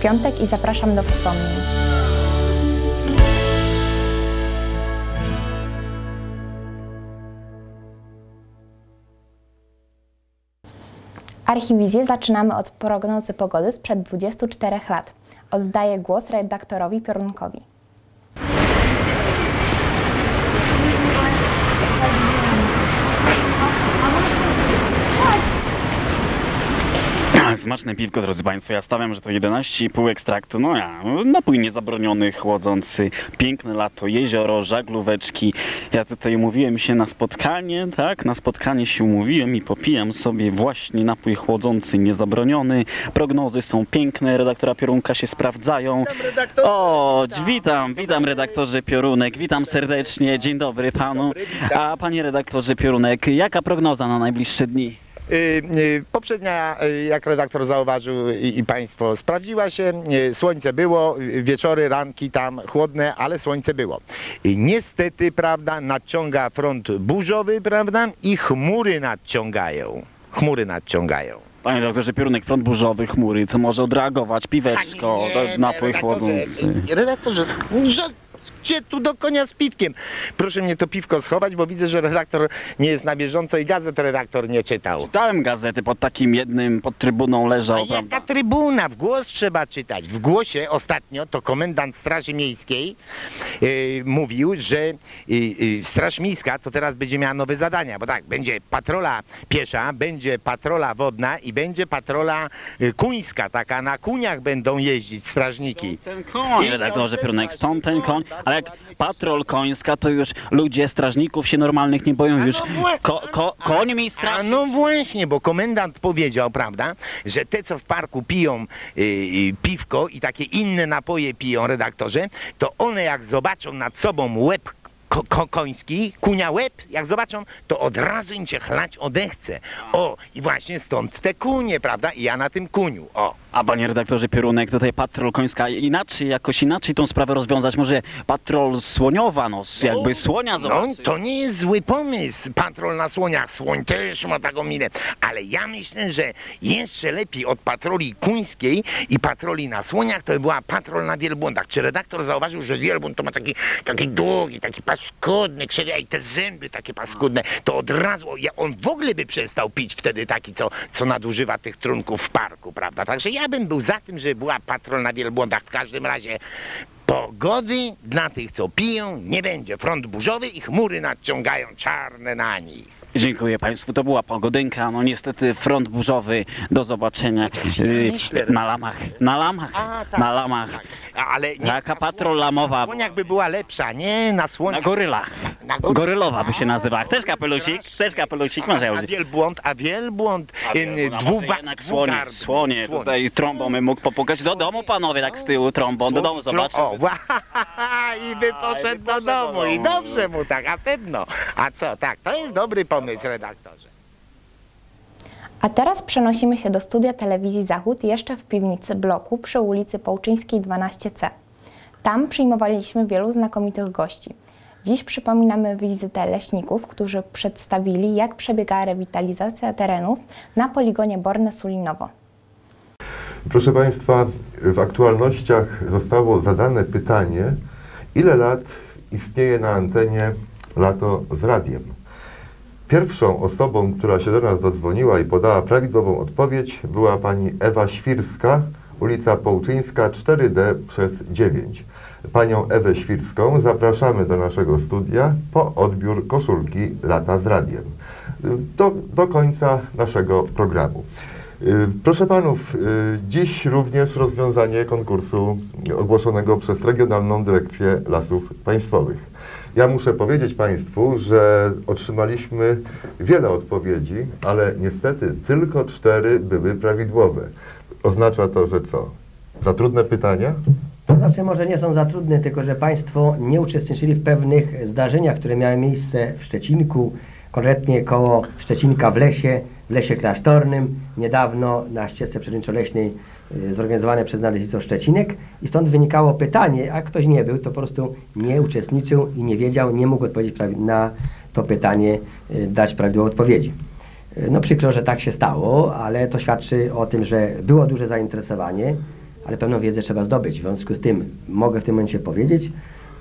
piątek i zapraszam do wspomnień. Archiwizję zaczynamy od prognozy pogody sprzed 24 lat. Oddaję głos redaktorowi Piorunkowi. Smaczne piwko, drodzy Państwo. Ja stawiam, że to 11,5 ekstraktu. No ja, napój niezabroniony, chłodzący, piękne lato, jezioro, żaglóweczki. Ja tutaj umówiłem się na spotkanie, tak? Na spotkanie się umówiłem i popijam sobie właśnie napój chłodzący, niezabroniony. Prognozy są piękne, redaktora Piorunka się sprawdzają. O, witam, witam redaktorze Piorunek, witam serdecznie, dzień dobry panu. A panie redaktorze Piorunek, jaka prognoza na najbliższe dni? Y, y, Poprzednia, y, jak redaktor zauważył i, i Państwo, sprawdziła się. Słońce było, wieczory, ranki tam chłodne, ale słońce było. I niestety, prawda, nadciąga front burzowy, prawda, i chmury nadciągają. Chmury nadciągają. Panie doktorze Piorunek, front burzowy, chmury, co może odreagować? Piweczko, Nie, napój redaktorze, chłodzący. Redaktorze, gdzie tu do konia z piwkiem? Proszę mnie to piwko schować, bo widzę, że redaktor nie jest na bieżąco i gazet redaktor nie czytał. Czytałem gazety, pod takim jednym, pod trybuną A leżał, prawda? jaka trybuna? W głos trzeba czytać. W głosie ostatnio to komendant Straży Miejskiej yy, mówił, że yy, yy, Straż Miejska to teraz będzie miała nowe zadania, bo tak, będzie patrola piesza, będzie patrola wodna i będzie patrola yy, kuńska, taka na kuniach będą jeździć strażniki. Ten koń, redaktorze Piorunek, stąd ten koń, ale jak patrol końska, to już ludzie strażników się normalnych nie boją już. Ko, ko, koń mi A straszy. no właśnie, bo komendant powiedział, prawda, że te, co w parku piją y, y, piwko i takie inne napoje piją, redaktorze, to one jak zobaczą nad sobą łeb ko ko koński, kunia łeb, jak zobaczą, to od razu im się chlać odechce. O, i właśnie stąd te kunie, prawda, i ja na tym kuniu, o. A panie redaktorze Piorunek, tutaj patrol końska, inaczej, jakoś inaczej tą sprawę rozwiązać. Może patrol słoniowa, no, jakby słonia No, zobaczyć. to nie jest zły pomysł, patrol na słoniach. Słoń też ma taką minę. Ale ja myślę, że jeszcze lepiej od patroli kuńskiej i patroli na słoniach to by była patrol na wielbłądach. Czy redaktor zauważył, że wielbłąd to ma taki, taki długi, taki paskudny, krzywy, i te zęby takie paskudne, to od razu, on w ogóle by przestał pić wtedy taki, co, co nadużywa tych trunków w parku, prawda? Także ja bym był za tym, żeby była patrol na wielbłądach. W każdym razie Pogody dla tych, co piją, nie będzie. Front burzowy i chmury nadciągają czarne na nich. Dziękuję Państwu, to była pogodynka, no niestety front burzowy, do zobaczenia y, na lamach, na lamach, A, tak, na lamach, A, Ale nie, Jaka na patrol lamowa? Na słoniach by była lepsza, nie? Na na słoniach. gorylach, Na gory- gorylowa by się nazywała. Chcesz kapelusik? Chcesz kapelusik? Może A a wielbłąd, A wielbłąd, dwuba, jednak słonie, słonie, tutaj trąbą bym mógł popukać. Do domu panowie, tak z tyłu trąbą, do domu wła- i by poszedł do domu. I dobrze mu tak, a pewno. A co, tak, to jest dobry pomysł, redaktorze. A teraz przenosimy się do studia telewizji Zachód jeszcze w piwnicy bloku przy ulicy Połczyńskiej 12C. Tam przyjmowaliśmy wielu znakomitych gości. Dziś przypominamy wizytę leśników, którzy przedstawili, jak przebiega rewitalizacja terenów na poligonie Borne-Sulinowo. Proszę Państwa, w aktualnościach zostało zadane pytanie, ile lat istnieje na antenie lato z radiem. Pierwszą osobą, która się do nas dodzwoniła i podała prawidłową odpowiedź była pani Ewa Świrska, ulica Połczyńska 4D przez 9. Panią Ewę Świrską zapraszamy do naszego studia po odbiór koszulki Lata z Radiem. Do, do końca naszego programu. Y, Proszę Panów, y, dziś również rozwiązanie konkursu ogłoszonego przez Regionalną Dyrekcję Lasów Państwowych. Ja muszę powiedzieć Państwu, że otrzymaliśmy wiele odpowiedzi, ale niestety tylko cztery były prawidłowe. Oznacza to, że co? Za trudne pytania? To znaczy może nie są za trudne, tylko że Państwo nie uczestniczyli w pewnych zdarzeniach, które miały miejsce w Szczecinku, konkretnie koło Szczecinka w lesie, w lesie klasztornym, niedawno na ścieżce przyrodniczo-leśnej zorganizowane przez Naleśnictwo Szczecinek i stąd wynikało pytanie, a ktoś nie był, to po prostu nie uczestniczył i nie wiedział, nie mógł odpowiedzieć na to pytanie, y, dać prawidłowe odpowiedzi. Y, No przykro, że tak się stało, ale to świadczy o tym, że było duże zainteresowanie, ale pewną wiedzę trzeba zdobyć. W związku z tym mogę w tym momencie powiedzieć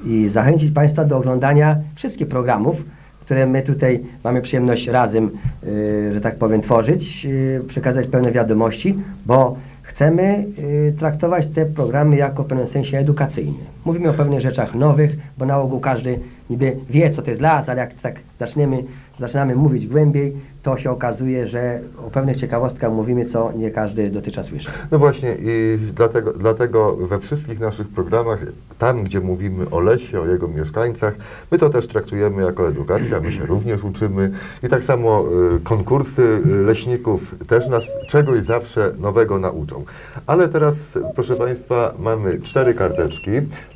i zachęcić Państwa do oglądania wszystkich programów, które my tutaj mamy przyjemność razem, y, że tak powiem, tworzyć, y, przekazać pewne wiadomości, bo chcemy y, traktować te programy jako w pewnym sensie edukacyjne. Mówimy o pewnych rzeczach nowych, bo na ogół każdy niby wie, co to jest las, ale jak tak zaczniemy, zaczynamy mówić głębiej, to się okazuje, że o pewnych ciekawostkach mówimy, co nie każdy dotychczas słyszał. No właśnie i dlatego, dlatego we wszystkich naszych programach, tam gdzie mówimy o lesie, o jego mieszkańcach, my to też traktujemy jako edukacja, my się również uczymy i tak samo y, konkursy leśników też nas czegoś zawsze nowego nauczą. Ale teraz, proszę Państwa, mamy cztery karteczki.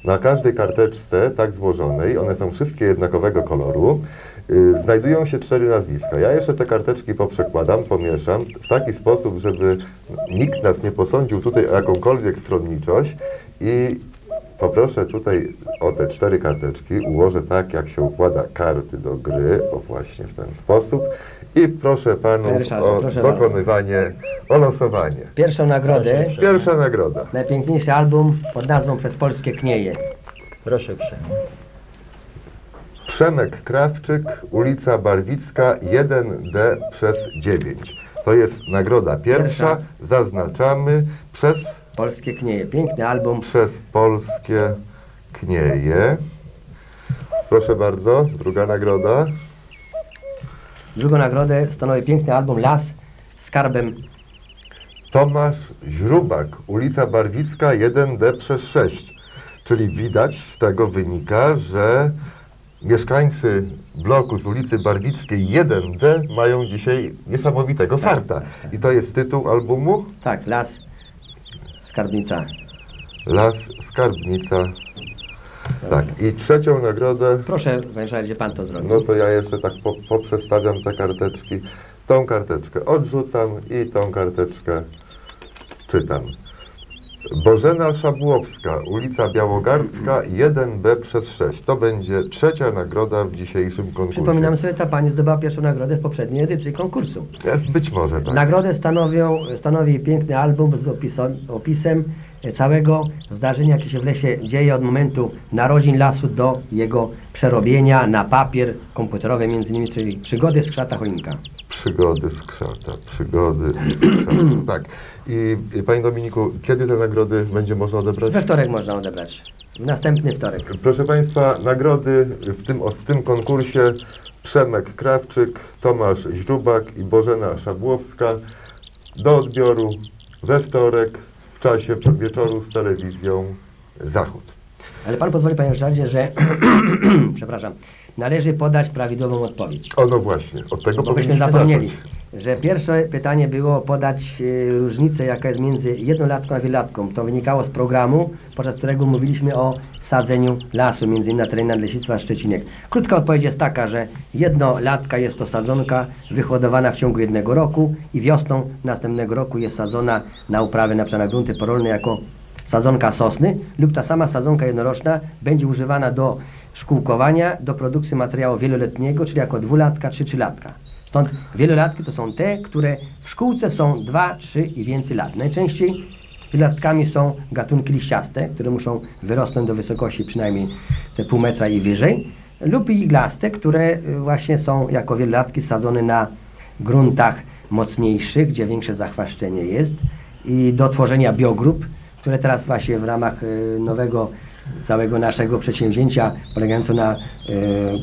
Na każdej karteczce, tak złożonej, one są wszystkie jednakowego koloru, znajdują się cztery nazwiska. Ja jeszcze te karteczki poprzekładam, pomieszam w taki sposób, żeby nikt nas nie posądził tutaj o jakąkolwiek stronniczość i poproszę tutaj o te cztery karteczki, ułożę tak, jak się układa karty do gry, o właśnie w ten sposób i proszę Panów o proszę dokonywanie, o losowanie. Pierwszą nagrodę, Pierwsza nagroda. najpiękniejszy album pod nazwą Przez Polskie Knieje. Proszę uprzejmie. Przemek Krawczyk, ulica Barwicka 1D przez 9. To jest nagroda pierwsza, zaznaczamy przez, Polskie Knieje. Piękny album. przez polskie knieje. Proszę bardzo, druga nagroda. Drugą nagrodę stanowi piękny album Las z skarbem Tomasz Źrubak, ulica Barwicka 1D przez 6. Czyli widać z tego wynika, że mieszkańcy bloku z ulicy Barwickiej 1D mają dzisiaj niesamowitego farta. I to jest tytuł albumu? Tak, las, skarbnica. Las Skarbnica. Tak, i trzecią nagrodę, Proszę, panie Ryszardzie, pan to zrobił. no to ja jeszcze tak po, poprzestawiam te karteczki. Tą karteczkę odrzucam i tą karteczkę czytam. Bożena Szabłowska, ulica Białogardzka 1B przez 6. To będzie trzecia nagroda w dzisiejszym konkursie. Przypominam sobie, ta pani zdobyła pierwszą nagrodę w poprzedniej edycji konkursu. E, Być może tak. Nagrodę stanowią, stanowi piękny album z opisem, opisem całego zdarzenia, jakie się w lesie dzieje od momentu narodzin lasu do jego przerobienia na papier komputerowy między innymi, czyli przygody z krzata choinka. Przygody z krzata, przygody z krzata. Tak. I, Panie Dominiku, kiedy te nagrody będzie można odebrać? We wtorek można odebrać. W następny wtorek. Proszę Państwa, nagrody w tym, w tym konkursie Przemek Krawczyk, Tomasz Źrubak i Bożena Szabłowska do odbioru we wtorek w czasie wieczoru z telewizją Zachód. Ale pan pozwoli, panie Ryszardzie, że przepraszam, należy podać prawidłową odpowiedź. O no właśnie, od tego Bo powinniśmy zapomnieli, zacząć. Że pierwsze pytanie było podać e, różnicę, jaka jest między jednolatką a wielolatką. To wynikało z programu, podczas którego mówiliśmy o sadzeniu lasu, między innymi na terenie Nadleśnictwa Szczecinek. Krótka odpowiedź jest taka, że jednolatka jest to sadzonka wyhodowana w ciągu jednego roku i wiosną następnego roku jest sadzona na uprawę na przykład na grunty porolne jako sadzonka sosny lub ta sama sadzonka jednoroczna będzie używana do szkółkowania, do produkcji materiału wieloletniego, czyli jako dwulatka czy trzylatka. Stąd wielolatki to są te, które w szkółce są 2, 3 i więcej lat. Najczęściej wielolatkami są gatunki liściaste, które muszą wyrosnąć do wysokości przynajmniej te pół metra i wyżej, lub iglaste, które y, właśnie są jako wielolatki sadzone na gruntach mocniejszych, gdzie większe zachwaszczenie jest i do tworzenia biogrup, które teraz właśnie w ramach y, nowego całego naszego przedsięwzięcia polegającego na y,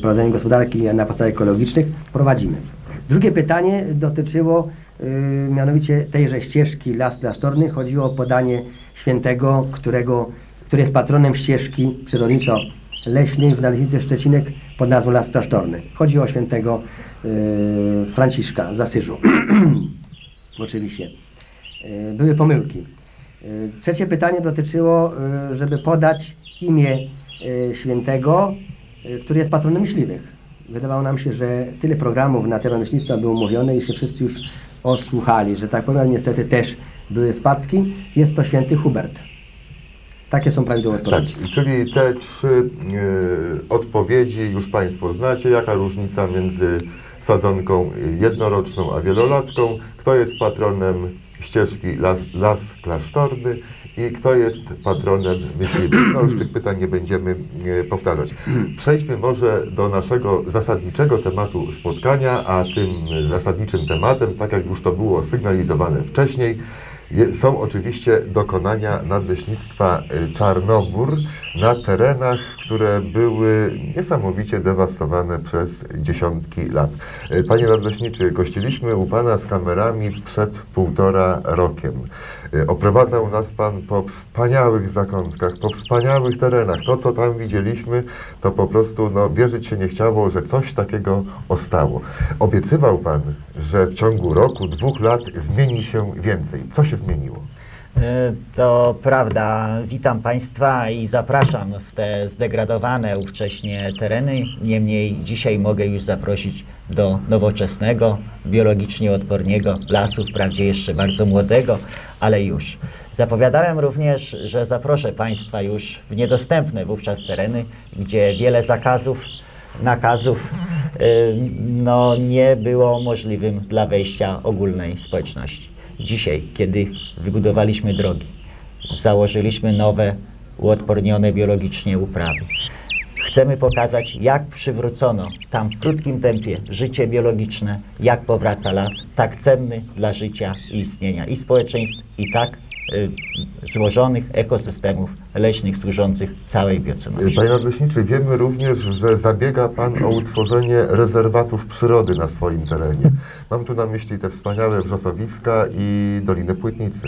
prowadzeniu gospodarki na podstawach ekologicznych prowadzimy. Drugie pytanie dotyczyło y, mianowicie tejże ścieżki Las Klasztorny. Chodziło o podanie świętego, którego, który jest patronem ścieżki przyrodniczo-leśnej w Naleśnicy Szczecinek pod nazwą Las Klasztorny. Chodzi o świętego y, Franciszka z Asyżu. Oczywiście. Y, Były pomyłki. Trzecie pytanie dotyczyło, żeby podać imię świętego, który jest patronem myśliwych. Wydawało nam się, że tyle programów na temat myślnictwa było mówione i się wszyscy już osłuchali, że tak powiem, niestety też były spadki. Jest to święty Hubert. Takie są prawidłowe Tak, odpowiedzi. czyli te trzy y, odpowiedzi już Państwo znacie. Jaka różnica między sadzonką jednoroczną a wielolatką? Kto jest patronem ścieżki Las, Las Klasztorny i kto jest patronem myśliwych. No już tych pytań nie będziemy e, powtarzać. Przejdźmy może do naszego zasadniczego tematu spotkania, a tym zasadniczym tematem, tak jak już to było sygnalizowane wcześniej, są oczywiście dokonania nadleśnictwa e, Czarnogór na terenach, które były niesamowicie dewastowane przez dziesiątki lat. E, Panie nadleśniczy, gościliśmy u Pana z kamerami przed półtora rokiem. E, Oprowadzał nas Pan po wspaniałych zakątkach, po wspaniałych terenach. To, co tam widzieliśmy, to po prostu no, wierzyć się nie chciało, że coś takiego ostało. Obiecywał Pan, że w ciągu roku, dwóch lat zmieni się więcej. Co się zmieniło? E, To prawda. Witam Państwa i zapraszam w te zdegradowane ówcześnie tereny. Niemniej dzisiaj mogę już zaprosić do nowoczesnego, biologicznie odpornego lasu, wprawdzie jeszcze bardzo młodego, ale już. Zapowiadałem również, że zaproszę Państwa już w niedostępne wówczas tereny, gdzie wiele zakazów, nakazów e, no, nie było możliwym dla wejścia ogólnej społeczności. Dzisiaj, kiedy wybudowaliśmy drogi, założyliśmy nowe, uodpornione biologicznie uprawy, chcemy pokazać, jak przywrócono tam w krótkim tempie życie biologiczne, jak powraca las, tak cenny dla życia i istnienia i społeczeństw, i tak złożonych ekosystemów leśnych służących całej biocenologii. Panie Nadleśniczy, wiemy również, że zabiega Pan o utworzenie rezerwatów przyrody na swoim terenie. Mam tu na myśli te wspaniałe wrzosowiska i Dolinę Płytnicy.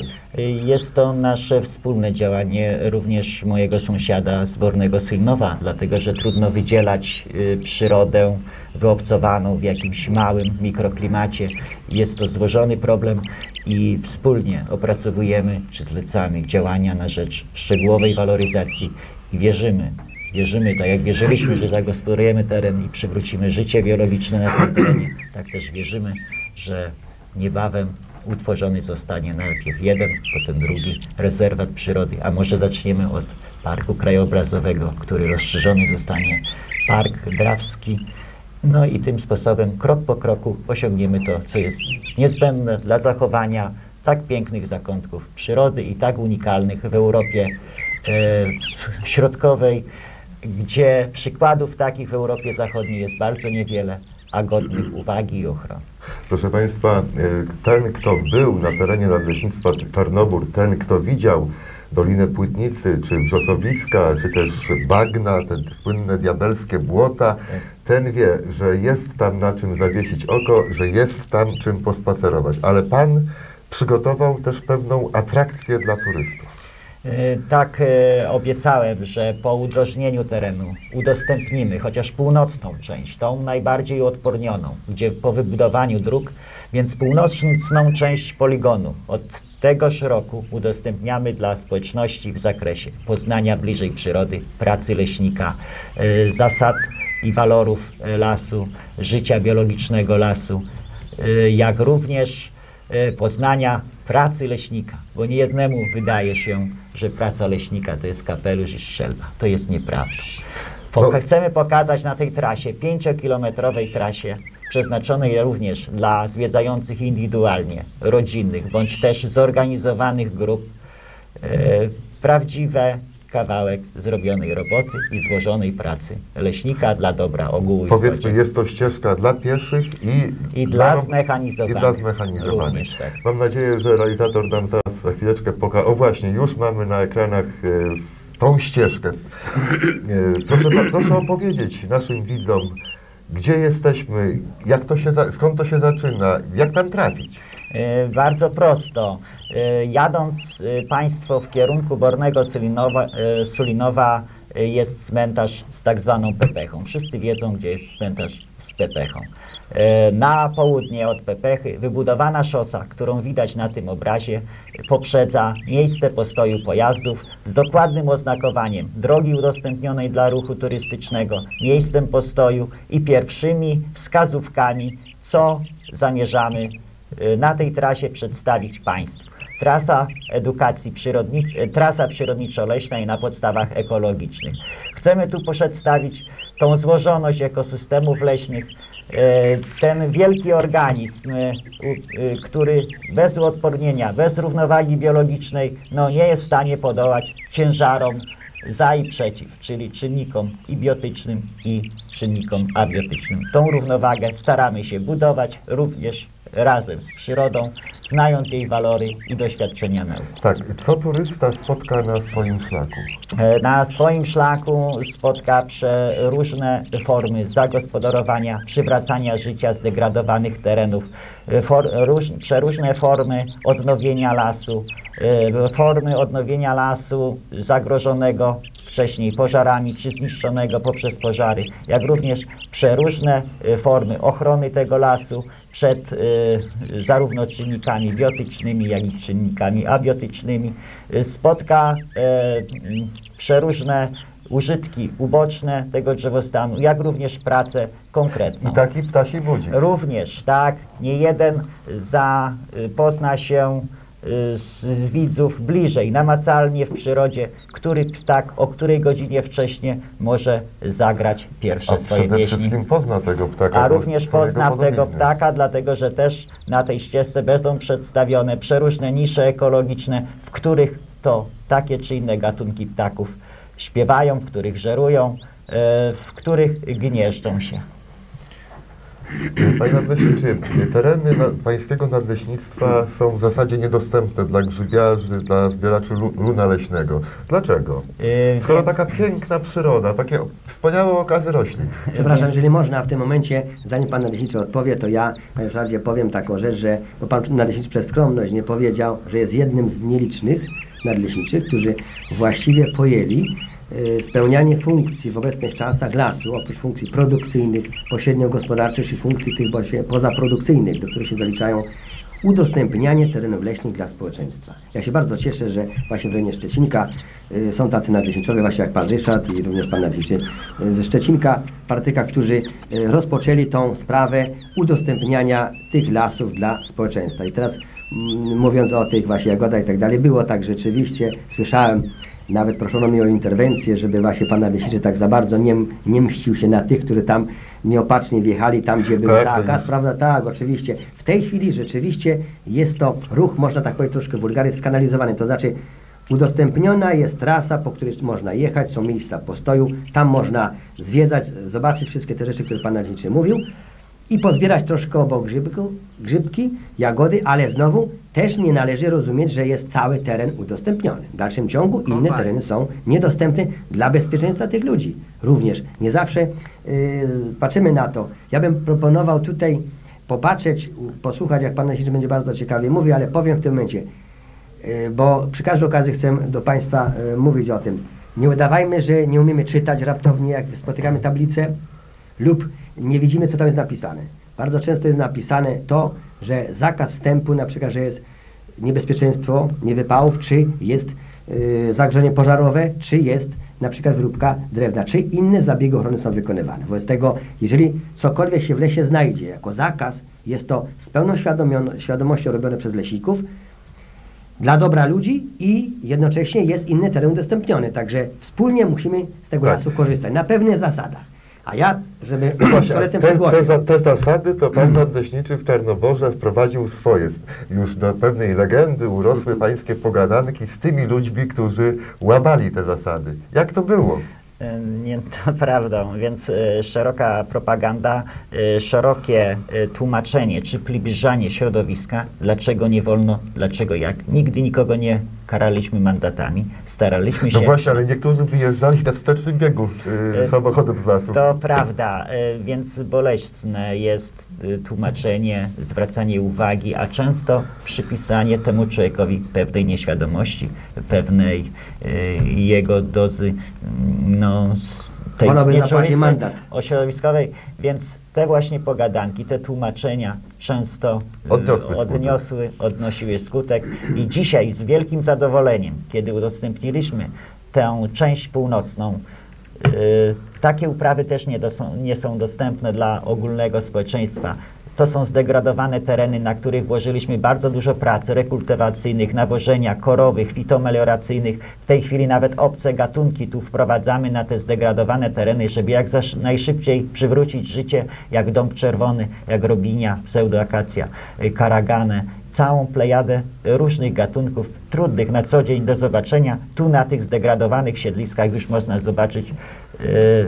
Jest to nasze wspólne działanie również mojego sąsiada z Bornego Sylnowa, dlatego że trudno wydzielać y, przyrodę wyobcowaną w jakimś małym mikroklimacie. Jest to złożony problem i wspólnie opracowujemy czy zlecamy działania na rzecz szczegółowej waloryzacji i wierzymy, wierzymy, tak jak wierzyliśmy, że zagospodarujemy teren i przywrócimy życie biologiczne na tym terenie, tak też wierzymy, że niebawem utworzony zostanie najpierw jeden, potem drugi rezerwat przyrody, a może zaczniemy od Parku Krajobrazowego, który rozszerzony zostanie Park Drawski. No i tym sposobem, krok po kroku osiągniemy to, co jest niezbędne dla zachowania tak pięknych zakątków przyrody i tak unikalnych w Europie e, środkowej, gdzie przykładów takich w Europie Zachodniej jest bardzo niewiele, a godnych uwagi i ochrony. Proszę Państwa, y, ten, kto był na terenie Nadleśnictwa Czarnobór, ten, kto widział Dolinę Płytnicy, czy wrzosowiska, czy też bagna, te słynne diabelskie błota, ten wie, że jest tam na czym zawiesić oko, że jest tam czym pospacerować. Ale Pan przygotował też pewną atrakcję dla turystów. E, Tak e, obiecałem, że po udrożnieniu terenu udostępnimy chociaż północną część, tą najbardziej odpornioną, gdzie po wybudowaniu dróg, więc północną część poligonu od tegoż roku udostępniamy dla społeczności w zakresie poznania bliżej przyrody, pracy leśnika, e, zasad i walorów e, lasu, życia biologicznego lasu, e, jak również e, poznania pracy leśnika, bo niejednemu wydaje się, że praca leśnika to jest kapelusz i strzelba. To jest nieprawdą. Po, No. Chcemy pokazać na tej trasie, pięciokilometrowej trasie, przeznaczonej również dla zwiedzających indywidualnie, rodzinnych, bądź też zorganizowanych grup, e, prawdziwe kawałek zrobionej roboty i złożonej pracy leśnika dla dobra ogółu Powiedzmy, jest to ścieżka dla pieszych i, I dla dla- zmechanizowanych. I dla zmechanizowanych. Również, tak. Mam nadzieję, że realizator nam zaraz za chwileczkę poka... O właśnie, już mamy na ekranach e, tą ścieżkę. E, proszę, proszę opowiedzieć naszym widzom, gdzie jesteśmy, jak to się skąd to się zaczyna, jak tam trafić. E, Bardzo prosto. E, Jadąc e, Państwo w kierunku Bornego Sulinowa, e, Sulinowa jest cmentarz z tak zwaną Pepechą. Wszyscy wiedzą, gdzie jest cmentarz z Pepechą. Na południe od Pepechy wybudowana szosa, którą widać na tym obrazie, poprzedza miejsce postoju pojazdów z dokładnym oznakowaniem drogi udostępnionej dla ruchu turystycznego, miejscem postoju i pierwszymi wskazówkami, co zamierzamy na tej trasie przedstawić Państwu. Trasa edukacji przyrodnic- y, trasa przyrodniczo-leśnej na podstawach ekologicznych. Chcemy tu przedstawić tą złożoność ekosystemów leśnych, E, Ten wielki organizm, e, e, który bez uodpornienia, bez równowagi biologicznej, no nie jest w stanie podołać ciężarom za i przeciw, czyli czynnikom i biotycznym i czynnikom abiotycznym. Tą równowagę staramy się budować również razem z przyrodą, znając jej walory i doświadczenia nauki. Tak, co turysta spotka na swoim szlaku? E, Na swoim szlaku spotka różne formy zagospodarowania, przywracania życia zdegradowanych terenów, e, for, róż, przeróżne formy odnowienia lasu, e, formy odnowienia lasu zagrożonego wcześniej pożarami czy zniszczonego poprzez pożary, jak również przeróżne formy ochrony tego lasu przed e, zarówno czynnikami biotycznymi, jak i czynnikami abiotycznymi. E, Spotka m, przeróżne użytki uboczne tego drzewostanu, jak również pracę konkretną. I taki ptasi budzik. Również, tak, nie jeden zapozna się y, z, z widzów bliżej, namacalnie w przyrodzie, który ptak o której godzinie wcześniej może zagrać pierwsze A swoje przede pieśni. wszystkim pozna tego ptaka. A również pozna tego ptaka, dlatego że też na tej ścieżce będą przedstawione przeróżne nisze ekologiczne, w których to takie czy inne gatunki ptaków śpiewają, w których żerują, e, w których gnieżdżą się. Panie nadleśniczy, tereny na, pańskiego nadleśnictwa są w zasadzie niedostępne dla grzybiarzy, dla zbieraczy lu- luna leśnego. Dlaczego? E, Skoro taka piękna przyroda, takie wspaniałe okazy roślin. Przepraszam, jeżeli można w tym momencie, zanim pan nadleśniczy odpowie, to ja, panie powiem taką rzecz, że bo pan nadleśniczy przez skromność nie powiedział, że jest jednym z nielicznych nadleśniczych, którzy właściwie pojęli spełnianie funkcji w obecnych czasach lasu, oprócz funkcji produkcyjnych, pośrednio gospodarczych i funkcji tych pozaprodukcyjnych, do których się zaliczają udostępnianie terenów leśnych dla społeczeństwa. Ja się bardzo cieszę, że właśnie w rejonie Szczecinka y, są tacy nadleśniczowie, właśnie jak pan Ryszard i również pan nadleśniczy y, ze Szczecinka, partyka, którzy y, rozpoczęli tą sprawę udostępniania tych lasów dla społeczeństwa. I teraz mm, mówiąc o tych właśnie jagodach i tak dalej, było tak rzeczywiście, słyszałem, nawet proszono mnie o interwencję, żeby właśnie pan nadleśniczy tak za bardzo nie, nie mścił się na tych, którzy tam nieopatrznie wjechali, tam gdzie był Tak, zakaz, prawda? Tak, oczywiście. W tej chwili rzeczywiście jest to ruch, można tak powiedzieć troszkę wulgarnie, skanalizowany. To znaczy udostępniona jest trasa, po której można jechać, są miejsca postoju, tam można zwiedzać, zobaczyć wszystkie te rzeczy, które Pan Nadleśniczy mówił i pozbierać troszkę obok grzybku, grzybki, jagody, ale znowu też nie należy rozumieć, że jest cały teren udostępniony. W dalszym ciągu inne tereny są niedostępne dla bezpieczeństwa tych ludzi. Również nie zawsze yy, patrzymy na to. Ja bym proponował tutaj popatrzeć, posłuchać, jak Pan Nadleśniczy będzie bardzo ciekawie mówił, ale powiem w tym momencie, yy, bo przy każdej okazji chcę do Państwa yy, mówić o tym. Nie udawajmy, że nie umiemy czytać raptownie, jak spotykamy tablicę lub nie widzimy, co tam jest napisane. Bardzo często jest napisane to, że zakaz wstępu, na przykład, że jest niebezpieczeństwo niewypałów, czy jest y, zagrożenie pożarowe, czy jest na przykład wyróbka drewna, czy inne zabiegi ochrony są wykonywane. Wobec tego, jeżeli cokolwiek się w lesie znajdzie jako zakaz, jest to z pełną świadomością robione przez leśników, dla dobra ludzi i jednocześnie jest inny teren udostępniony. Także wspólnie musimy z tego Tak. lasu korzystać na pewnych zasadach. A ja, żeby te, te, te zasady to pan nadleśniczy w Czarnoborze wprowadził swoje. Już do pewnej legendy urosły pańskie pogadanki z tymi ludźmi, którzy łamali te zasady. Jak to było? E, Nie, to prawdą, więc e, szeroka propaganda, e, szerokie e, tłumaczenie czy przybliżanie środowiska, dlaczego nie wolno, dlaczego jak. Nigdy nikogo nie karaliśmy mandatami, staraliśmy się... No właśnie, ale niektórzy wyjeżdżali na wstecznym biegu y, E, samochodem z lasu. To prawda, e, więc boleśne jest e, tłumaczenie, zwracanie uwagi, a często przypisanie temu człowiekowi pewnej nieświadomości, pewnej e, jego dozy mm, no, tej mandat. ośrodowiskowej, więc te właśnie pogadanki, te tłumaczenia często e, Odniosły odniosły, odnosiły skutek i dzisiaj z wielkim zadowoleniem, kiedy udostępniliśmy tę część północną, y, takie uprawy też nie, do, nie są dostępne dla ogólnego społeczeństwa. To są zdegradowane tereny, na których włożyliśmy bardzo dużo pracy rekultywacyjnych, nawożenia korowych, fitomelioracyjnych. W tej chwili nawet obce gatunki tu wprowadzamy na te zdegradowane tereny, żeby jak najszybciej przywrócić życie, jak dąb czerwony, jak robinia, pseudoakacja, y, karaganę, całą plejadę różnych gatunków, trudnych na co dzień do zobaczenia. Tu na tych zdegradowanych siedliskach już można zobaczyć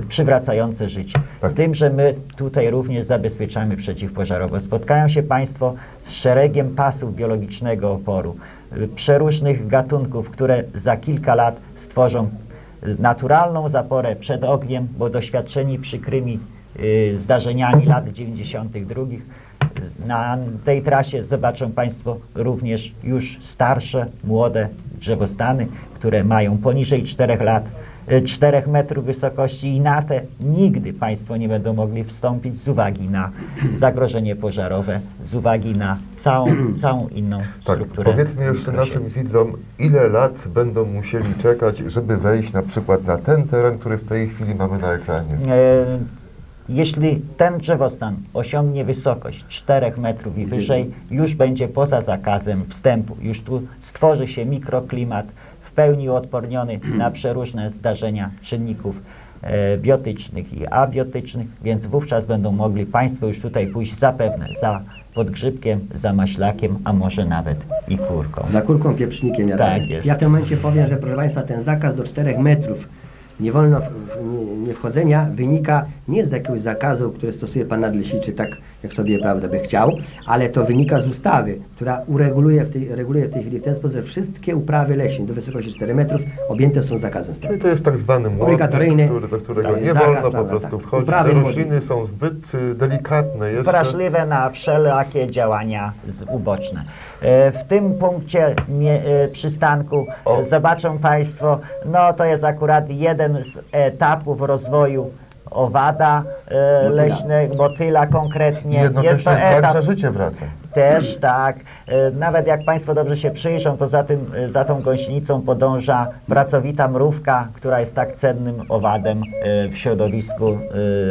przywracające życie. Tak. Z tym, że my tutaj również zabezpieczamy przeciwpożarowo. Spotkają się Państwo z szeregiem pasów biologicznego oporu, e, przeróżnych gatunków, które za kilka lat stworzą e, naturalną zaporę przed ogniem, bo doświadczeni przykrymi zdarzeniami lat 92 na tej trasie zobaczą Państwo również już starsze, młode drzewostany, które mają poniżej 4 lat, 4 metrów wysokości i na te nigdy Państwo nie będą mogli wstąpić z uwagi na zagrożenie pożarowe, z uwagi na całą, całą inną Tak, strukturę. powiedzmy jeszcze naszym widzom, ile lat będą musieli czekać, żeby wejść na przykład na ten teren, który w tej chwili mamy na ekranie. E, Jeśli ten drzewostan osiągnie wysokość 4 metrów i wyżej, już będzie poza zakazem wstępu. Już tu stworzy się mikroklimat w pełni odporniony na przeróżne zdarzenia czynników e, biotycznych i abiotycznych, więc wówczas będą mogli Państwo już tutaj pójść zapewne za podgrzybkiem, za maślakiem, a może nawet i kurką. Za kurką pieprznikiem ja Tak tak. jest. Ja w tym momencie powiem, że proszę Państwa, ten zakaz do 4 metrów nie wolno nie, nie wchodzenia wynika nie z jakiegoś zakazu, który stosuje Pan Nadleśniczy tak jak sobie prawda by chciał, ale to wynika z ustawy, która ureguluje w tej, reguluje w tej chwili w ten sposób, że wszystkie uprawy leśne do wysokości 4 metrów objęte są zakazem wstępu. Czyli to jest tak zwany Obligatoryjny, który, do którego nie zakaz, wolno po prostu tak. wchodzić. Uprawy Te rośliny są zbyt y, delikatne jeszcze. wrażliwe na wszelakie działania uboczne. E, W tym punkcie e, przystanku zobaczą Państwo, no to jest akurat jeden z etapów rozwoju owada e, leśnego, motyla konkretnie. Jest to etap życie wraca. też tak. E, Nawet jak Państwo dobrze się przyjrzą, to za, tym, za tą gąsienicą podąża pracowita mrówka, która jest tak cennym owadem e, w środowisku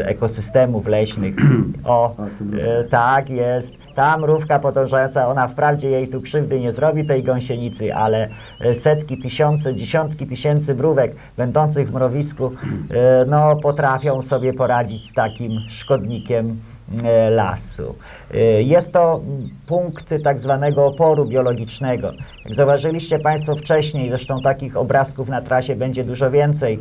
ekosystemów leśnych. O, tak jest. Ta mrówka podążająca, ona wprawdzie jej tu krzywdy nie zrobi tej gąsienicy, ale e, setki, tysiące, dziesiątki tysięcy mrówek będących w mrowisku e, no, potrafią sobie poradzić z takim szkodnikiem e, lasu. Jest to punkt tak zwanego oporu biologicznego. Jak zauważyliście Państwo wcześniej, zresztą takich obrazków na trasie będzie dużo więcej,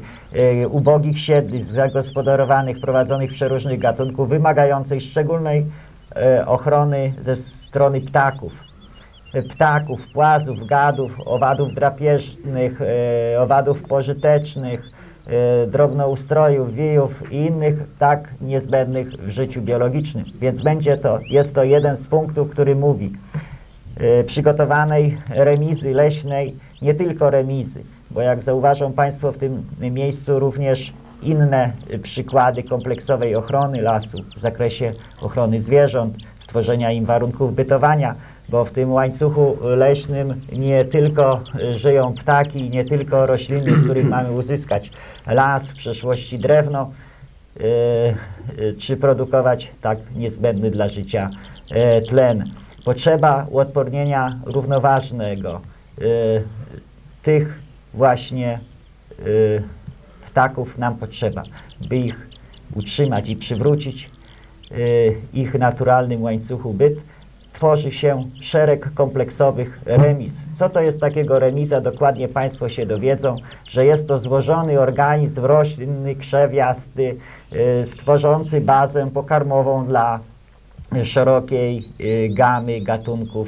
ubogich siedlisk zagospodarowanych, prowadzonych przeróżnych gatunków, wymagających szczególnej ochrony ze strony ptaków ptaków, płazów, gadów, owadów drapieżnych, e, owadów pożytecznych, e, drobnoustrojów, wijów i innych tak niezbędnych w życiu biologicznym. Więc będzie to, jest to jeden z punktów, który mówi e, przygotowanej remizy leśnej, nie tylko remizy, bo jak zauważą Państwo w tym miejscu również inne e, przykłady kompleksowej ochrony lasu w zakresie ochrony zwierząt, stworzenia im warunków bytowania, bo w tym łańcuchu leśnym nie tylko e, żyją ptaki, nie tylko rośliny, z których mamy uzyskać las, w przyszłości drewno, e, czy produkować tak niezbędny dla życia e, tlen. Potrzeba uodpornienia równoważnego tych właśnie ptaków nam potrzeba, by ich utrzymać i przywrócić e, ich naturalnym łańcuchu byt, tworzy się szereg kompleksowych remiz. Co to jest takiego remiza? Dokładnie Państwo się dowiedzą, że jest to złożony organizm roślinny, krzewiasty, e, stworzący bazę pokarmową dla szerokiej y, gamy gatunków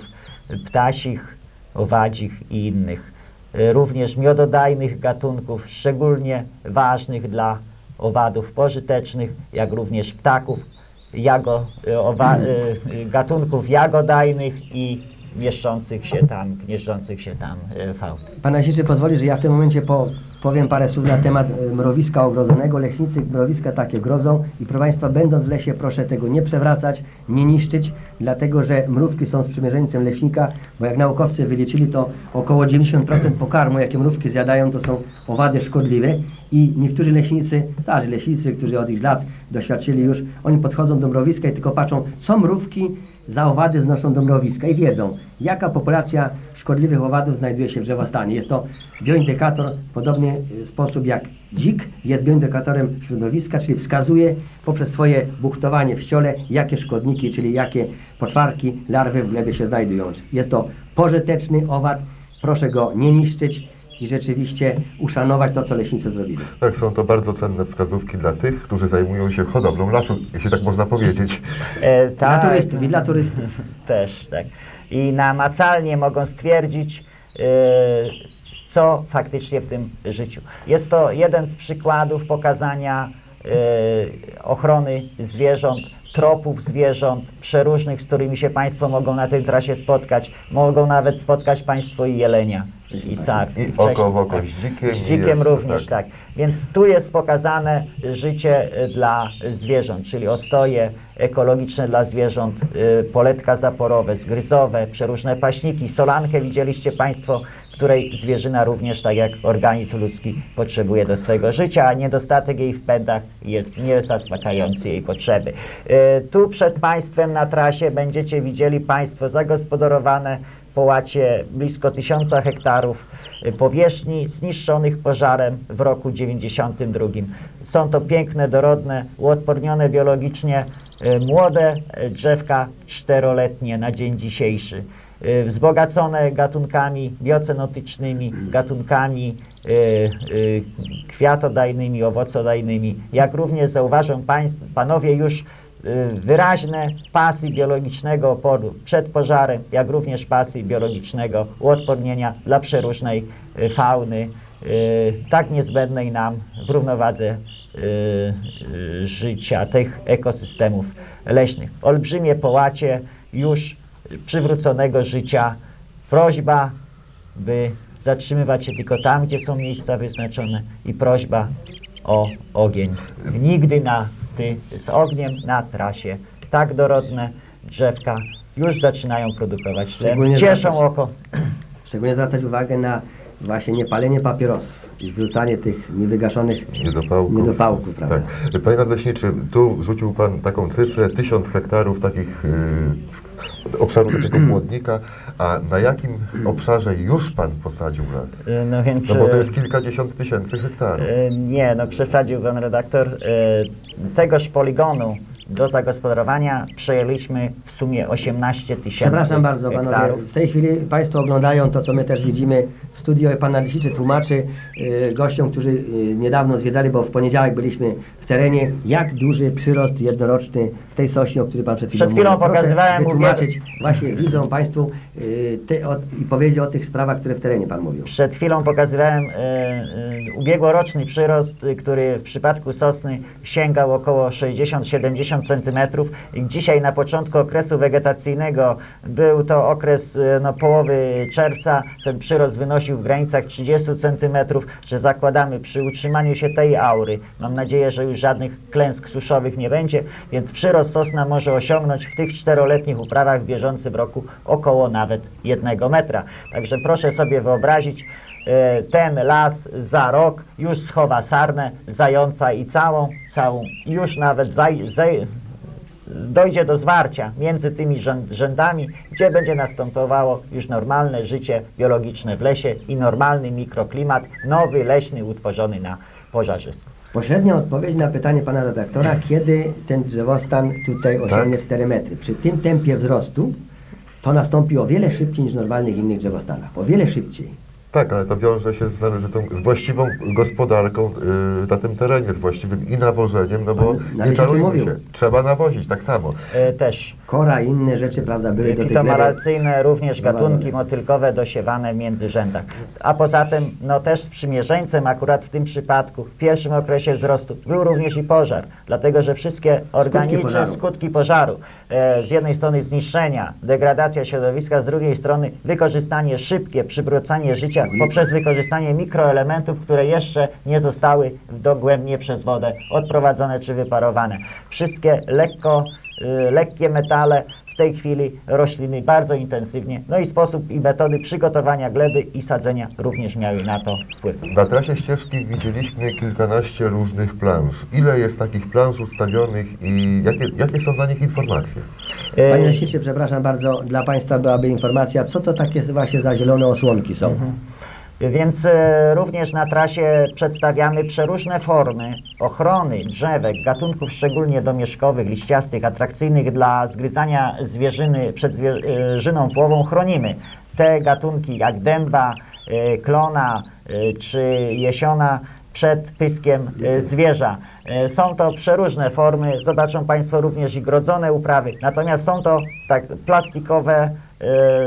ptasich, owadzich i innych. Y, Również miododajnych gatunków, szczególnie ważnych dla owadów pożytecznych, jak również ptaków, jago, y, owa, y, gatunków jagodajnych i mieszczących się tam, gnieżdżących się tam y, faun. Pan Nasiczy pozwoli, że ja w tym momencie po, powiem parę słów na temat e, mrowiska ogrodzonego. Leśnicy mrowiska takie grodzą i proszę Państwa, będąc w lesie, proszę tego nie przewracać, nie niszczyć, dlatego że mrówki są sprzymierzeńcem leśnika, bo jak naukowcy wyliczyli, to około 90% pokarmu, jakie mrówki zjadają, to są owady szkodliwe i niektórzy leśnicy, starzy leśnicy, którzy od ich lat doświadczyli już, oni podchodzą do mrowiska i tylko patrzą, co mrówki za owady znoszą do mrowiska i wiedzą, jaka populacja szkodliwych owadów znajduje się w drzewostanie. Jest to bioindykator w podobny y, sposób jak dzik jest bioindykatorem środowiska, czyli wskazuje poprzez swoje buchtowanie w ściole, jakie szkodniki, czyli jakie poczwarki, larwy w glebie się znajdują. Jest to pożyteczny owad, proszę go nie niszczyć i rzeczywiście uszanować to, co leśnicy zrobili. Tak, są to bardzo cenne wskazówki dla tych, którzy zajmują się hodowlą lasu, jeśli tak można powiedzieć. E, Dla tak. turystów i dla turystów. Też, tak. I namacalnie mogą stwierdzić, e, co faktycznie w tym życiu. Jest to jeden z przykładów pokazania e, ochrony zwierząt, tropów zwierząt przeróżnych, z którymi się Państwo mogą na tej trasie spotkać. Mogą nawet spotkać Państwo i jelenia, i sarn. I wcześniej, oko w oko tak. z dzikiem. Z i dzikiem również, tak. Więc tu jest pokazane życie y, dla zwierząt, czyli ostoje ekologiczne dla zwierząt, y, poletka zaporowe, zgryzowe, przeróżne paśniki, solankę widzieliście Państwo, której zwierzyna również, tak jak organizm ludzki, potrzebuje do swojego życia, a niedostatek jej w pędach jest niezaspokajający jej potrzeby. Y, Tu przed Państwem na trasie będziecie widzieli Państwo zagospodarowane połacie blisko tysiąca hektarów y, powierzchni zniszczonych pożarem w roku 92. Są to piękne, dorodne, uodpornione biologicznie, y, młode y, drzewka czteroletnie na dzień dzisiejszy, wzbogacone gatunkami biocenotycznymi, gatunkami kwiatodajnymi, owocodajnymi, jak również zauważą panowie już wyraźne pasy biologicznego oporu przed pożarem, jak również pasy biologicznego uodpornienia dla przeróżnej y, fauny, y, tak niezbędnej nam w równowadze y, y, życia tych ekosystemów leśnych. Olbrzymie połacie już przywróconego życia. Prośba, by zatrzymywać się tylko tam, gdzie są miejsca wyznaczone i prośba o ogień. Nigdy na z ogniem na trasie. Tak dorodne drzewka już zaczynają produkować tlen. Szczególnie Cieszą zwracać- oko. Szczególnie zwracać uwagę na właśnie niepalenie papierosów i wrzucanie tych niewygaszonych Niedopałków. niedopałków, prawda? Tak. Panie nadleśniczy, tu wrzucił Pan taką cyfrę, tysiąc hektarów takich y, obszaru takiego płodnika, a na jakim obszarze już Pan posadził las? Y, No więc No bo to e, jest kilkadziesiąt tysięcy hektarów. E, Nie, no przesadził pan redaktor. Tegoż poligonu do zagospodarowania przejęliśmy w sumie 18 tysięcy Przepraszam bardzo panowie, hektarów. w tej chwili Państwo oglądają to, co my też widzimy w studio. Pan Nadleśniczy tłumaczy y, gościom, którzy y, niedawno zwiedzali, bo w poniedziałek byliśmy w terenie, jak duży przyrost jednoroczny tej sośnie, o której Pan przed chwilą Przed chwilą mówił. Proszę pokazywałem, wytłumaczyć właśnie widzom Państwu y, te, o, i powiedzieć o tych sprawach, które w terenie Pan mówił. Przed chwilą pokazywałem e, e, ubiegłoroczny przyrost, y, który w przypadku sosny sięgał około 60-70 cm. Dzisiaj na początku okresu wegetacyjnego był to okres e, no, połowy czerwca. Ten przyrost wynosił w granicach 30 cm, że zakładamy przy utrzymaniu się tej aury. Mam nadzieję, że już żadnych klęsk suszowych nie będzie, więc przyrost sosna może osiągnąć w tych czteroletnich uprawach w bieżącym roku około nawet jednego metra. Także proszę sobie wyobrazić, e, ten las za rok już schowa sarnę, zająca i całą, całą, już nawet zaj, zaj, dojdzie do zwarcia między tymi rzęd- rzędami, gdzie będzie następowało już normalne życie biologiczne w lesie i normalny mikroklimat, nowy, leśny, utworzony na pożarzysku. Pośrednia odpowiedź na pytanie pana redaktora, kiedy ten drzewostan tutaj osiągnie 4 metry. Przy tym tempie wzrostu to nastąpi o wiele szybciej niż w normalnych innych drzewostanach. O wiele szybciej. Tak, ale to wiąże się z, z właściwą gospodarką y, na tym terenie, z właściwym i nawożeniem, no bo Ale nie czarujmy się, trzeba nawozić tak samo. E, też Kora i inne rzeczy, prawda, były do. Fitomalacyjne, również gatunki motylkowe dosiewane w międzyrzędach. A poza tym, no też sprzymierzeńcem akurat w tym przypadku, w pierwszym okresie wzrostu, był również i pożar, dlatego że wszystkie organiczne pożaru. skutki pożaru, e, z jednej strony zniszczenia, degradacja środowiska, z drugiej strony wykorzystanie szybkie, przywrócenie życia poprzez wykorzystanie mikroelementów, które jeszcze nie zostały dogłębnie przez wodę odprowadzone czy wyparowane. Wszystkie lekko y, lekkie metale, w tej chwili rośliny bardzo intensywnie. No i sposób i metody przygotowania gleby i sadzenia również miały na to wpływ. Na trasie ścieżki widzieliśmy kilkanaście różnych planż. Ile jest takich planż ustawionych i jakie, jakie są na nich informacje? E, Panie Leśniczy, przepraszam bardzo, dla Państwa byłaby informacja, co to takie właśnie za zielone osłonki są. Więc e, również na trasie przedstawiamy przeróżne formy ochrony drzewek, gatunków szczególnie domieszkowych, liściastych, atrakcyjnych dla zgryzania zwierzyny przed zwierzyną płową chronimy. Te gatunki jak dęba, e, klona e, czy jesiona przed pyskiem e, zwierza. E, Są to przeróżne formy, zobaczą Państwo również i grodzone uprawy, natomiast są to tak plastikowe, e,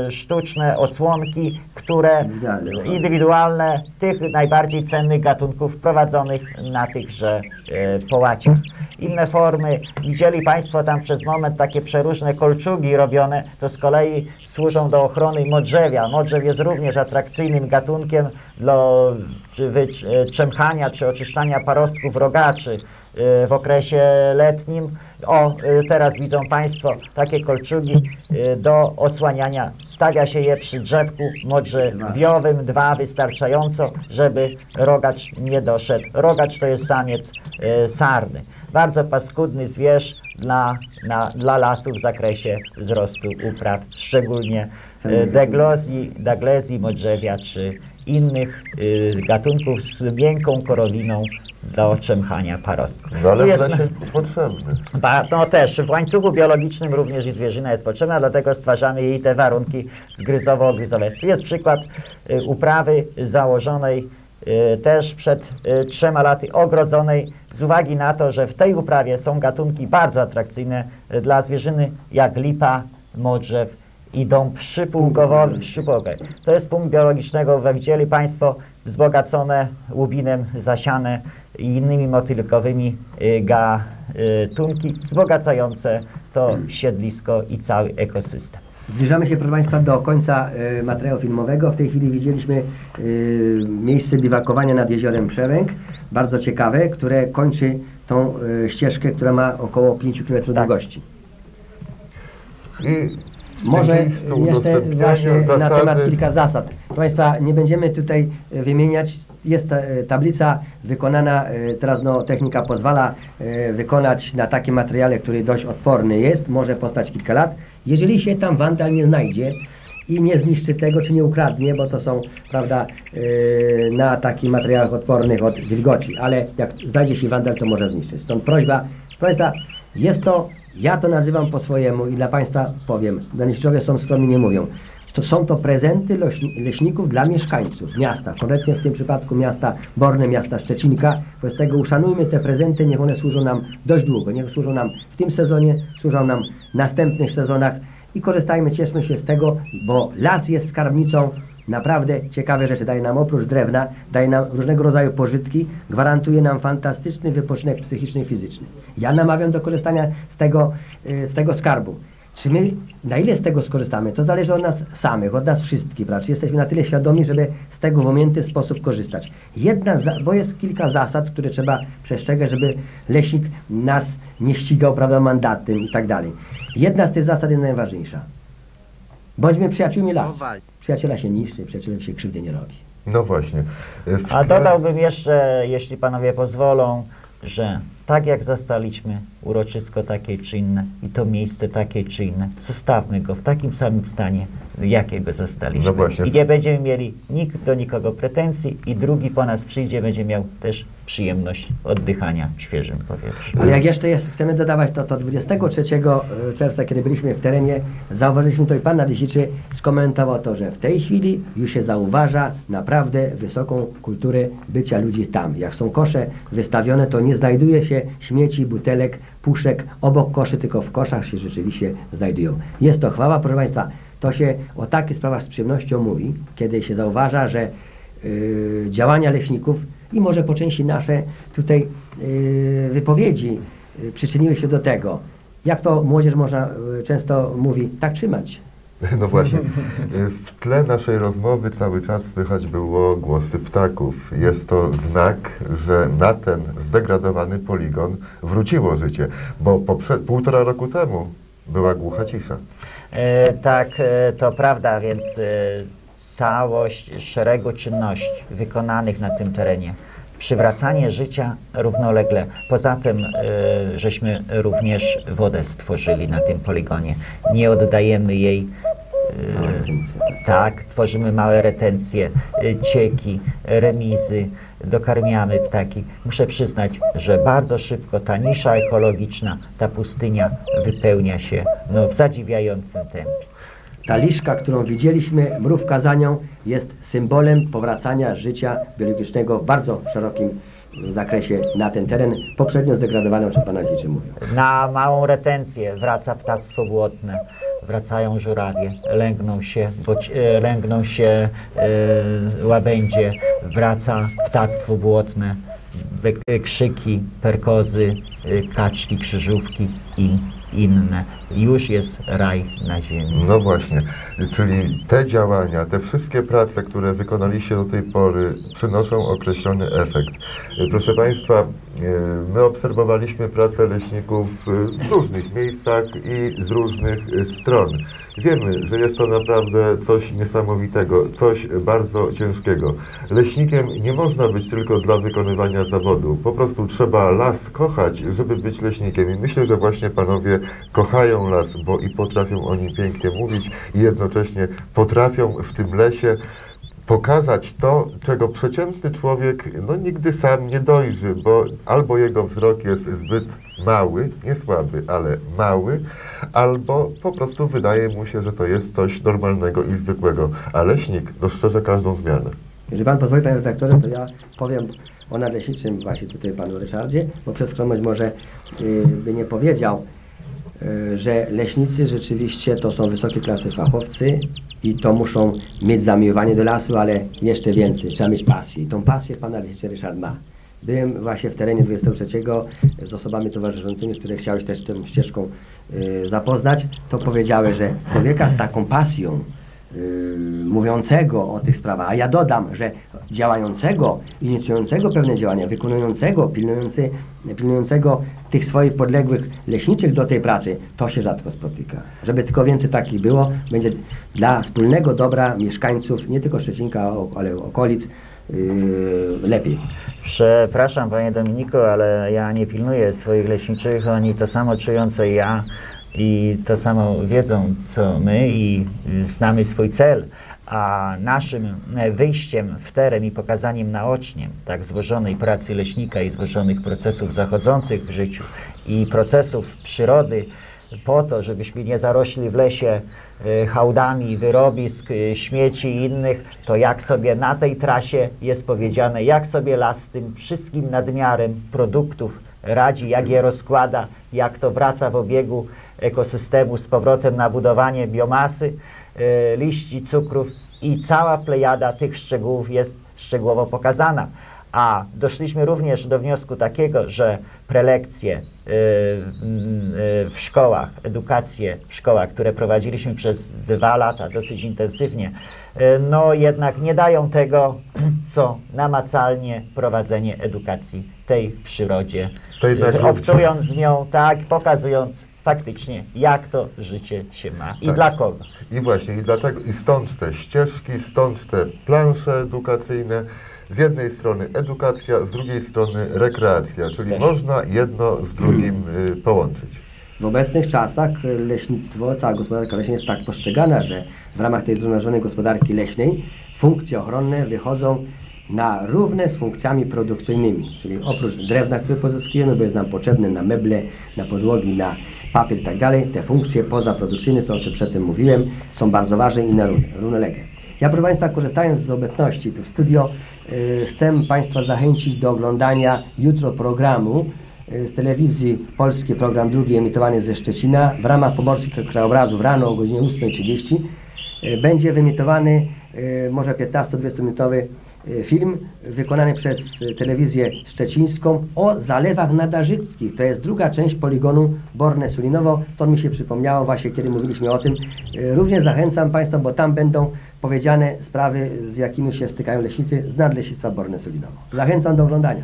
sztuczne osłonki, które Indywidualne. indywidualne tych najbardziej cennych gatunków prowadzonych na tychże e, połaciach. Inne formy, widzieli Państwo tam przez moment takie przeróżne kolczugi robione, to z kolei służą do ochrony modrzewia. Modrzew jest również atrakcyjnym gatunkiem do wytrzemchania czy oczyszczania parostków rogaczy e, w okresie letnim. O, e, teraz widzą Państwo takie kolczugi e, do osłaniania. Stawia się je przy drzewku modrzewiowym, dwa wystarczająco, żeby rogacz nie doszedł. Rogacz to jest samiec e, sarny. Bardzo paskudny zwierz dla, na, dla lasu w zakresie wzrostu upraw, szczególnie deglozji, daglezji, modrzewia czy innych e, gatunków z miękką korowiną do oczemchania parostków. No ale w jest- lesie potrzebny. Ba, no też, w łańcuchu biologicznym również i zwierzyna jest potrzebna, dlatego stwarzamy jej te warunki zgryzowo-gryzowe. Tu jest przykład y, uprawy założonej y, też przed y, trzema laty, ogrodzonej z uwagi na to, że w tej uprawie są gatunki bardzo atrakcyjne y, dla zwierzyny, jak lipa, modrzew i dąb szypułkowy. szypułkowy. To jest punkt biologicznego, jak widzieli Państwo, wzbogacone łubinem, zasiane i innymi motylkowymi y, gatunki, wzbogacające to siedlisko i cały ekosystem. Zbliżamy się, proszę Państwa, do końca e, materiału filmowego. W tej chwili widzieliśmy miejsce biwakowania nad jeziorem Przewęk, bardzo ciekawe, które kończy tą ścieżkę, która ma około 5 km Tak. długości. I Może jeszcze właśnie na temat kilka zasad. Proszę Państwa, nie będziemy tutaj e, wymieniać. Jest e, tablica wykonana, e, teraz no, technika pozwala wykonać na takim materiale, który dość odporny jest, może postać kilka lat. Jeżeli się tam wandal nie znajdzie i nie zniszczy tego, czy nie ukradnie, bo to są, prawda, na takich materiałach odpornych od wilgoci, ale jak znajdzie się wandal, to może zniszczyć. Stąd prośba, proszę Państwa, jest to, ja to nazywam po swojemu i dla Państwa powiem, Daniszczowie są skromni, nie mówią. To są to prezenty leśni- leśników dla mieszkańców miasta, konkretnie w tym przypadku miasta Borne, miasta Szczecinka. Wobec tego uszanujmy te prezenty, niech one służą nam dość długo, niech służą nam w tym sezonie, służą nam w następnych sezonach i korzystajmy, cieszmy się z tego, bo las jest skarbnicą naprawdę ciekawe rzeczy. Daje nam oprócz drewna, daje nam różnego rodzaju pożytki, gwarantuje nam fantastyczny wypoczynek psychiczny i fizyczny. Ja namawiam do korzystania z tego, y, z tego skarbu. Czy my na ile z tego skorzystamy? To zależy od nas samych, od nas wszystkich, prawda? Czy jesteśmy na tyle świadomi, żeby z tego w umiejętny sposób korzystać. Jedna, bo jest kilka zasad, które trzeba przestrzegać, żeby leśnik nas nie ścigał, prawda, mandatem i tak dalej. Jedna z tych zasad jest najważniejsza. Bądźmy przyjaciółmi lasu. Przyjaciela się niszczy, przyjacielem się krzywdy nie robi. No właśnie. W A dodałbym jeszcze, jeśli panowie pozwolą, że tak jak zastaliśmy uroczysko takie czy inne i to miejsce takie czy inne, zostawmy go w takim samym stanie, jakiego zastaliśmy. No właśnie. I nie będziemy mieli nikt do nikogo pretensji i drugi po nas przyjdzie, będzie miał też przyjemność oddychania świeżym powietrzu. Ale jak jeszcze jest, chcemy dodawać, to, to 23 czerwca, kiedy byliśmy w terenie, zauważyliśmy to i pan Nadysiczy skomentował to, że w tej chwili już się zauważa naprawdę wysoką kulturę bycia ludzi tam. Jak są kosze wystawione, to nie znajduje się śmieci, butelek, puszek obok koszy, tylko w koszach się rzeczywiście znajdują. Jest to chwała, proszę Państwa, to się o takich sprawach z przyjemnością mówi, kiedy się zauważa, że y, działania leśników i może po części nasze tutaj y, wypowiedzi y, przyczyniły się do tego. Jak to młodzież można y, często mówi, tak trzymać. No właśnie. W tle naszej rozmowy cały czas słychać było głosy ptaków. Jest to znak, że na ten zdegradowany poligon wróciło życie. Bo półtora roku temu była głucha cisza. E, tak, e, to prawda, więc e, całość szeregu czynności wykonanych na tym terenie. Przywracanie życia równolegle. Poza tym, żeśmy również wodę stworzyli na tym poligonie. Nie oddajemy jej. e, tak, tworzymy małe retencje, cieki, remizy, dokarmiamy ptaki. Muszę przyznać, że bardzo szybko ta nisza ekologiczna, ta pustynia wypełnia się no, w zadziwiającym tempie. Ta liszka, którą widzieliśmy, mrówka za nią, jest symbolem powracania życia biologicznego w bardzo szerokim zakresie na ten teren, poprzednio zdegradowany, o czym Pan Ojciec mówił. Na małą retencję wraca ptactwo błotne, wracają żurawie, lęgną się, boć, e, lęgną się e, łabędzie, wraca ptactwo błotne, e, krzyki, perkozy, e, kaczki, krzyżówki i inne. Już jest raj na ziemi. No właśnie, czyli te działania, te wszystkie prace, które wykonaliście do tej pory, przynoszą określony efekt. Proszę Państwa, e, my obserwowaliśmy pracę leśników e, w różnych miejscach i z różnych e, stron. Wiemy, że jest to naprawdę coś niesamowitego, coś bardzo ciężkiego. Leśnikiem nie można być tylko dla wykonywania zawodu. Po prostu trzeba las kochać, żeby być leśnikiem. I myślę, że właśnie panowie kochają las, bo i potrafią o nim pięknie mówić i jednocześnie potrafią w tym lesie pokazać to, czego przeciętny człowiek no, nigdy sam nie dojrzy, bo albo jego wzrok jest zbyt mały, nie słaby, ale mały, albo po prostu wydaje mu się, że to jest coś normalnego i zwykłego, a leśnik dostrzeże każdą zmianę. Jeżeli Pan pozwoli, Panie redaktorze, to ja powiem o nadleśniczym właśnie tutaj Panu Ryszardzie, bo przez skromność może y, by nie powiedział, że leśnicy rzeczywiście to są wysokiej klasy fachowcy i to muszą mieć zamiłowanie do lasu, ale jeszcze więcej, trzeba mieć pasję. I tą pasję Pan nadleśniczy Ryszard ma. Byłem właśnie w terenie 23 z osobami towarzyszącymi, które chciałeś też tą ścieżką y, zapoznać, to powiedziały, że człowieka z taką pasją, y, mówiącego o tych sprawach, a ja dodam, że działającego, inicjującego pewne działania, wykonującego, pilnujący, pilnującego tych swoich podległych leśniczych do tej pracy, to się rzadko spotyka. Żeby tylko więcej takich było, będzie dla wspólnego dobra mieszkańców, nie tylko Szczecinka, ale okolic, yy, lepiej. Przepraszam Panie Dominiku, ale ja nie pilnuję swoich leśniczych, oni to samo czują co ja i to samo wiedzą co my i znamy swój cel. A naszym wyjściem w teren i pokazaniem naocznie tak złożonej pracy leśnika i złożonych procesów zachodzących w życiu i procesów przyrody po to, żebyśmy nie zarośli w lesie e, hałdami wyrobisk, e, śmieci i innych, to jak sobie na tej trasie jest powiedziane, jak sobie las z tym wszystkim nadmiarem produktów radzi, jak je rozkłada, jak to wraca w obiegu ekosystemu z powrotem na budowanie biomasy, liści, cukrów i cała plejada tych szczegółów jest szczegółowo pokazana. A doszliśmy również do wniosku takiego, że prelekcje mm, y, w szkołach, edukacje w szkołach, które prowadziliśmy przez dwa lata dosyć intensywnie, no jednak nie dają tego, co namacalnie prowadzenie edukacji tej w przyrodzie, To jednak obcując z nią, tak, pokazując faktycznie, jak to życie się ma i Tak. dla kogo. I właśnie, i dlatego, i stąd te ścieżki, stąd te plansze edukacyjne. Z jednej strony edukacja, z drugiej strony rekreacja, czyli Też. można jedno z drugim y, połączyć. W obecnych czasach leśnictwo, cała gospodarka leśna jest tak postrzegana, że w ramach tej zrównoważonej gospodarki leśnej funkcje ochronne wychodzą na równe z funkcjami produkcyjnymi, czyli oprócz drewna, które pozyskujemy, bo jest nam potrzebne na meble, na podłogi, na papier i tak dalej, te funkcje pozaprodukcyjne, co jeszcze przedtem mówiłem, są bardzo ważne i na równe, równolegle. Ja proszę Państwa, korzystając z obecności tu w studio, y, chcę Państwa zachęcić do oglądania jutro programu y, z telewizji polskiej, program drugi emitowany ze Szczecina w ramach pomorskich krajobrazów rano o godzinie 8.30 y, będzie wyemitowany może 15-20 minutowy film wykonany przez y, telewizję szczecińską o zalewach nadarzyckich. To jest druga część poligonu Borne-Sulinowo. Stąd mi się przypomniało właśnie, kiedy mówiliśmy o tym. Y, Również zachęcam Państwa, bo tam będą powiedziane sprawy, z jakimi się stykają leśnicy z nadleśnictwa Borne-Sulinowo. Zachęcam do oglądania.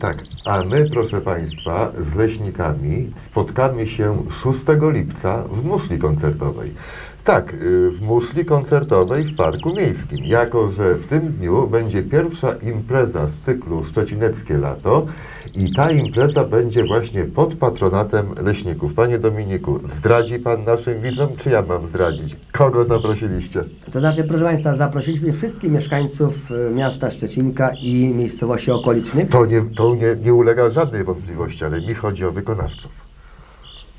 Tak, a my, proszę Państwa, z leśnikami spotkamy się 6 lipca w muszli koncertowej. Tak, y, w muszli koncertowej w Parku Miejskim, jako że w tym dniu będzie pierwsza impreza z cyklu Szczecineckie Lato i ta impreza będzie właśnie pod patronatem leśników. Panie Dominiku, zdradzi Pan naszym widzom, czy ja mam zdradzić? Kogo zaprosiliście? To znaczy, proszę Państwa, zaprosiliśmy wszystkich mieszkańców e, miasta Szczecinka i miejscowości okolicznych. To nie, to nie, nie ulega żadnej wątpliwości, ale mi chodzi o wykonawców.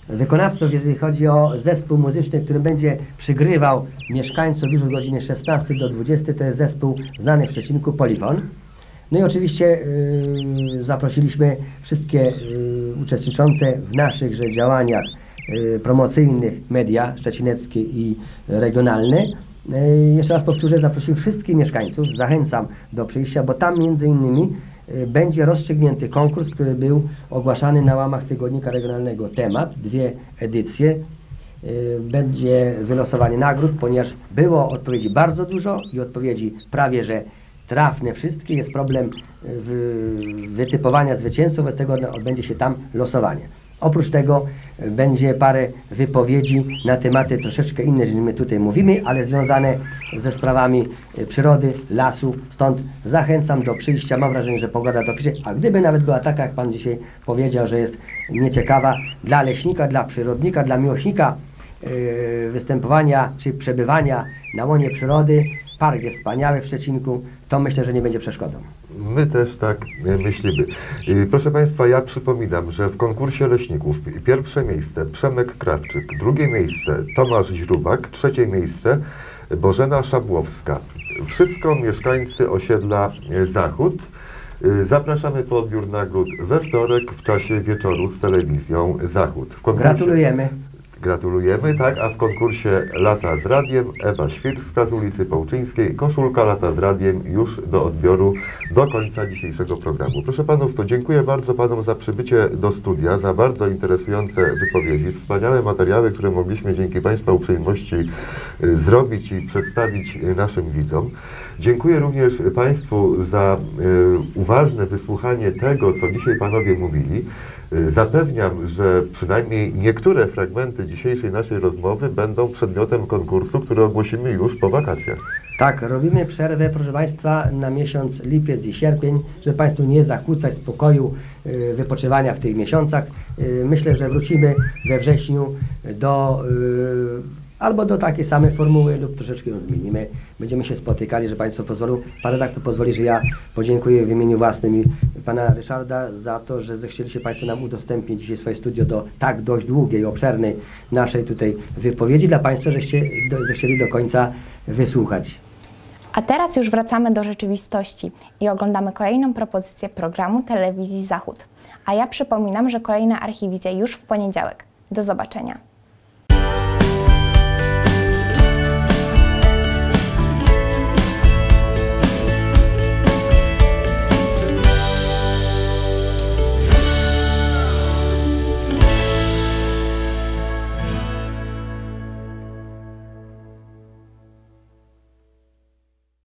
Wykonawców, jeżeli chodzi o zespół muzyczny, który będzie przygrywał mieszkańców już od godziny 16 do 20, to jest zespół znany w Szczecinku Polifon. No i oczywiście y, zaprosiliśmy wszystkie y, uczestniczące w naszych działaniach y, promocyjnych media szczecineckie i regionalne. Jeszcze raz powtórzę, zaprosiłem wszystkich mieszkańców, zachęcam do przyjścia, bo tam między innymi będzie rozstrzygnięty konkurs, który był ogłaszany na łamach Tygodnika Regionalnego Temat, dwie edycje. Y, Będzie wylosowanie nagród, ponieważ było odpowiedzi bardzo dużo i odpowiedzi prawie że trafne wszystkie. Jest problem y, wy- wytypowania zwycięzców, wobec tego odbędzie się tam losowanie. Oprócz tego y, będzie parę wypowiedzi na tematy troszeczkę inne, niż my tutaj mówimy, ale związane ze sprawami y, przyrody, lasu. Stąd zachęcam do przyjścia. Mam wrażenie, że pogoda dopisze, a gdyby nawet była taka, jak Pan dzisiaj powiedział, że jest nieciekawa dla leśnika, dla przyrodnika, dla miłośnika y, występowania czy przebywania na łonie przyrody, park jest wspaniały w Szczecinku, to myślę, że nie będzie przeszkodą. My też tak e, myślimy. E, Proszę Państwa, ja przypominam, że w konkursie leśników pi- pierwsze miejsce Przemek Krawczyk, drugie miejsce Tomasz Źrubak, trzecie miejsce Bożena Szabłowska. Wszystko mieszkańcy osiedla e, Zachód. Zapraszamy po odbiór nagród we wtorek w czasie wieczoru z telewizją Zachód. Gratulujemy. Gratulujemy, tak, a w konkursie Lata z Radiem Ewa Świrska z ulicy Połczyńskiej, koszulka Lata z Radiem już do odbioru do końca dzisiejszego programu. Proszę Panów, to dziękuję bardzo Panom za przybycie do studia, za bardzo interesujące wypowiedzi, wspaniałe materiały, które mogliśmy dzięki Państwa uprzejmości y, zrobić i przedstawić y, naszym widzom. Dziękuję również Państwu za y, uważne wysłuchanie tego, co dzisiaj Panowie mówili. Y, Zapewniam, że przynajmniej niektóre fragmenty dzisiejszej naszej rozmowy będą przedmiotem konkursu, który ogłosimy już po wakacjach. Tak, robimy przerwę, proszę Państwa, na miesiąc lipiec i sierpień, żeby Państwu nie zakłócać spokoju y, wypoczywania w tych miesiącach. Y, myślę, że wrócimy we wrześniu do albo do takiej samej formuły lub troszeczkę ją zmienimy. Będziemy się spotykali, że Państwo pozwolą. Pan redaktor pozwoli, że ja podziękuję w imieniu własnym i Pana Ryszarda za to, że zechcieliście Państwo nam udostępnić dzisiaj swoje studio do tak dość długiej, obszernej naszej tutaj wypowiedzi dla Państwa, żeście do, zechcieli do końca wysłuchać. A teraz już wracamy do rzeczywistości i oglądamy kolejną propozycję programu telewizji Zachód. A ja przypominam, że kolejna archiwizja już w poniedziałek. Do zobaczenia.